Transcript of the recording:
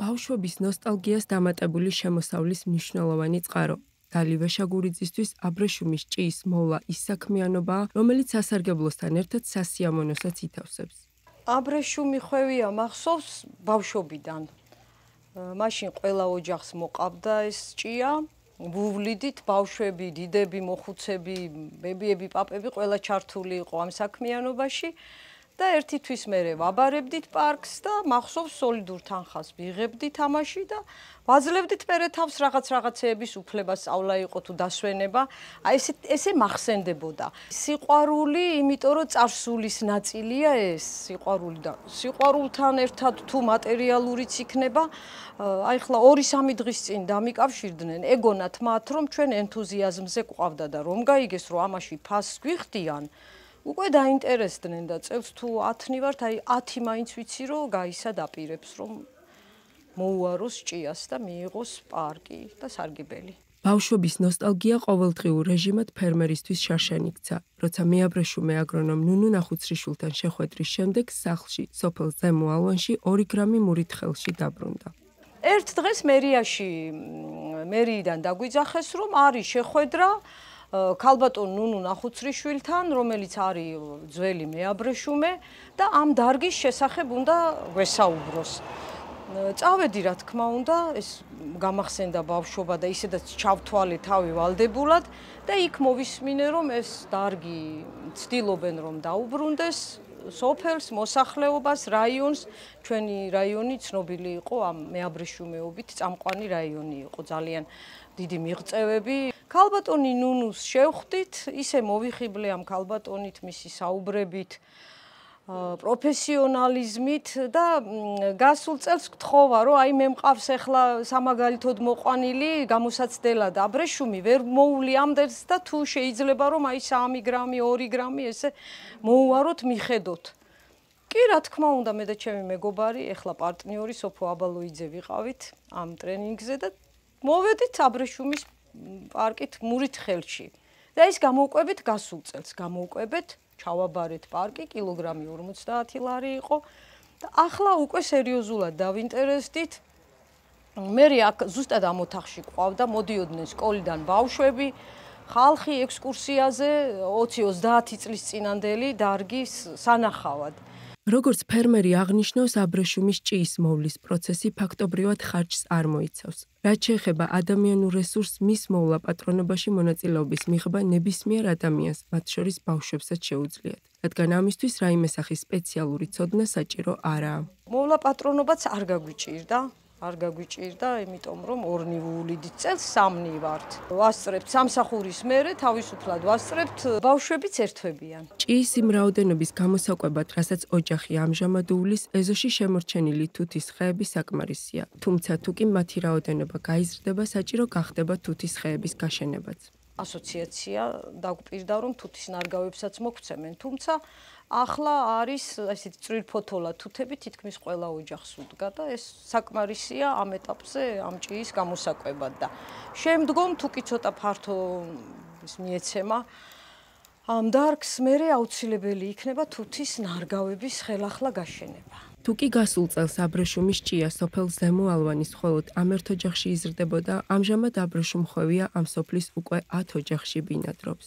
ბავშვობის ნოსტალგიას დამატებული შემოსავლის მნიშვნელოვანი წყარო. დალივე შაგურიძისთვის აბრეშუმის ჭიის მოვლა ის საქმიანობაა, რომელიც ასარგებლოსთან ერთად სასიამოვნოსაც ითავსებს. აბრეშუმი ხვევია მახსოვს ბავშვობიდან. მაშინ ყველა ოჯახს მოყავდა ეს ჭია. ვუვლიდით ბავშვები, დიდები, მოხუცები, ბებიები, პაპები ყველა ჩართული იყო ამ საქმიანობაში. და ერთი თვის მერე ვაბარებდით პარკს და მახსოვს სოლიდურ თანხას ვიღებდი თამაში და ვაძლევდით მერე თავს რაღაც რაღაცეების უფლება სწავლა იყო თუ დასვენება. აი ესე ესე მახსენდებოდა. სიყვარული, იმიტომ რომ წარსულის ნაწილია ეს სიყვარული და სიყვარულთან ერთად თუ მატერიალურიც იქნება, აი ხლა 2-3 დღის წინ დამიკავშირდნენ ეგონათ მათ რომ ჩვენ ენთუზიაზმზე ყავდა და რომ გაიგეს რომ ამაში ფასს გვიხდიან. უკვე დაინტერესდნენ და წელს თუ 10-ნი ვართ, აი 10 მაინც ვიცი რომ გაისა დაპირებს რომ მოუაროს ჭიას და მიიღოს პარკი და სარგებელი. ბავშვობის ნოსტალგია ყოველდღიურ რეჟიმად ფერმერისთვის შარშანიქცა, როცა მეაბრეშუმე აგრონომ ნუნუ ნახუცრიშვილთან შეხვედრის შემდეგ სახლში, სოფელ ზემო ალვანში 2 გრამი მურით ხელში დაბრუნდა. ერთ დღეს მერიაში მერიიდან დაგვიძახეს, რომ არის შეხვედრა ქალბატონ ნუნუ ნახუცრიშვილთან, რომელიც არის ძველი მეაბრეშუმე და ამ დარგის შესახებ უნდა ვესაუბროს. წავედი რა თქმა უნდა, ეს გამახსენდა ბავშვობა და ისედაც ჩავთვალე თავი ვალდებულად და იქ მოვისმინე რომ ეს დარგი ცდილობენ რომ დაუბრუნდეს სოფელს, მოსახლეობას, რაიონს, ჩვენი რაიონი ცნობილი იყო ამ მეაბრეშუმეობით, წამყვანი რაიონი იყო, ძალიან დიდი მიღწევები. ქალბატონი ნუნუს შევხვდით, ისე მოვიხიბლე ამ ქალბატონით მისი საუბრებით, პროფესიონალიზმით და გასულ წელს გთხოვა, რომ აი მე მყავს ახლა სამაგალითოდ მოყვანილი გამოსაცდელად აბრეშუმი, ვერ მოული ამდენს და თუ შეიძლება რომ აი 3 გრამი, 2 გრამი ესე მოუაროთ, მიხედოთ. კი, რა თქმა უნდა, მე და ჩემი მეგობარი, ახლა პარტნიორი სოფო აბალოიძე ვიყავით ამ ტრენინგზე და მოვედით აბრეშუმის პარკით მურით ხელში. და ის გამოვყვებით გასულ წელს, გამოვყვებით, ჩავაბარეთ პარკი, კილოგრამი 50 ლარი იყო. და ახლა უკვე სერიოზულად დავინტერესდით. მე აქ ზუსტად ამ ოთახში ყავდა, მოდიოდნენ სკოლიდან ბავშვები, ხალხი ექსკურსიაზე 20-30 წლის წინანდელი დარგის სანახავად. როგორც ფერმერი აღნიშნავს, აბრეშუმის ჭიის მოვლის პროცესი ფაქტობრივად ხარჯს არ მოიცავს. რაც შეეხება ადამიანურ რესურსს, მის მოვლა პატრონობაში მონაწილეობის მიღება ნებისმიერ ადამიანს, მათ შორის ბავშვებსაც შეუძლიათ. რადგან ამისთვის რაიმე სახის სპეციალური ცოდნა საჭირო არაა. მოვლა პატრონობაც არ გაგვიჭირდა. არ გაგვიჭირდა, იმიტომ რომ ორნიულიდით წელს სამნი ვართ. ვასწრებთ სამსახურის მერე, თავისუფლად ვასწრებთ, ბავშვებიც ერთვებიან. ჭიის იმ რაოდენობის გამოსაკვებად, რასაც ოჯახი ამჟამად უვლის, ეზოში შემორჩენილი თუთის ხეები საკმარისია. თუმცა თუ კი მათი რაოდენობა გაიზრდება, საჭირო გახდება თუთის ხეების გაშენებაც. ასოციაცია დაგვპირდა რომ თუთის ნარგავებსაც მოგცემენ, თუმცა ახლა არის ესეთი წვრილფოთოლა თუთები თითქმის ყველა ოჯახს უდგა და ეს საკმარისია ამ ეტაპზე ამ ჭიის გამოსაკვებად და შემდგომ თუ კი ცოტა ფართო ის მიეცემა ამ დარგს მე აუცილებელი იქნება თუთის ნარგავების ხელახლა გაშენება. თუ კი გასულ წელს აბრეშუმის ჭია სოფელ ზემო ალვანის ხოლოდ ამ ერთ ოჯახში იზრდებოდა, ამჟამად აბრეშუმ ხვევია ამ სოფლის უკვე 10 ოჯახში ბინადრობს.